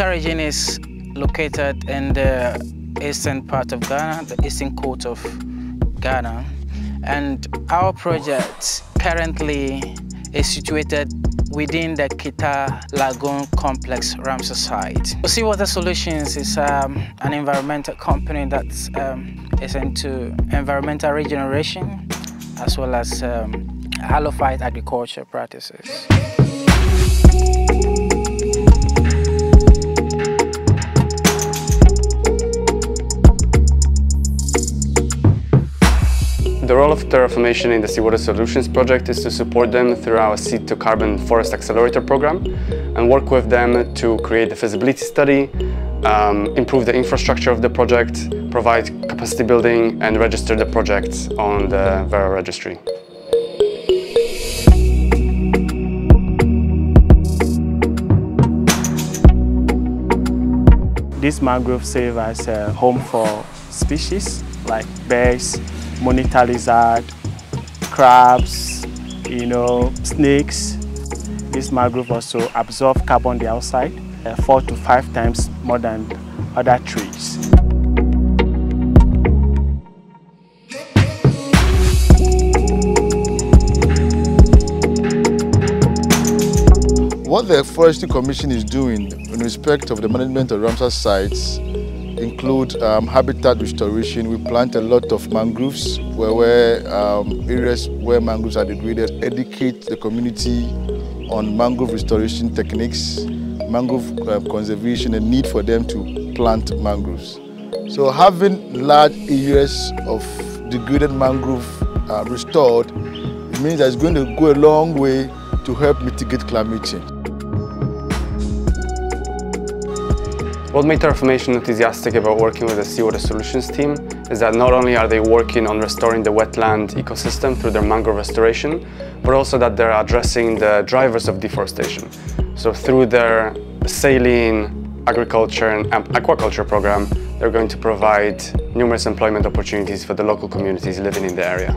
Volta region is located in the eastern part of Ghana, the eastern coast of Ghana. And our project currently is situated within the Keta Lagoon Complex Ramsar site. Seawater Solutions is um, an environmental company that um, is into environmental regeneration as well as um, halophyte agriculture practices. The role of Terraformation in the Seawater Solutions project is to support them through our Seed to Carbon Forest Accelerator program and work with them to create the feasibility study, um, improve the infrastructure of the project, provide capacity building and register the project on the Verra registry. This mangrove serve as a home for species like birds, monitor lizard, crabs, you know, snakes. This mangrove also absorb carbon dioxide uh, four to five times more than other trees. What the Forestry Commission is doing in respect of the management of Ramsar sites include um, habitat restoration. We plant a lot of mangroves where, where um, areas where mangroves are degraded, educate the community on mangrove restoration techniques, mangrove uh, conservation and need for them to plant mangroves. So having large areas of degraded mangrove uh, restored, means that it's going to go a long way to help mitigate climate change. What made Terraformation enthusiastic about working with the Seawater Solutions team is that not only are they working on restoring the wetland ecosystem through their mangrove restoration, but also that they're addressing the drivers of deforestation. So through their saline, agriculture and aquaculture program, they're going to provide numerous employment opportunities for the local communities living in the area.